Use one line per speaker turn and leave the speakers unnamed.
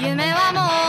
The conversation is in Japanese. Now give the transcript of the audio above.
夢はもう